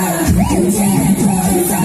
Yeah.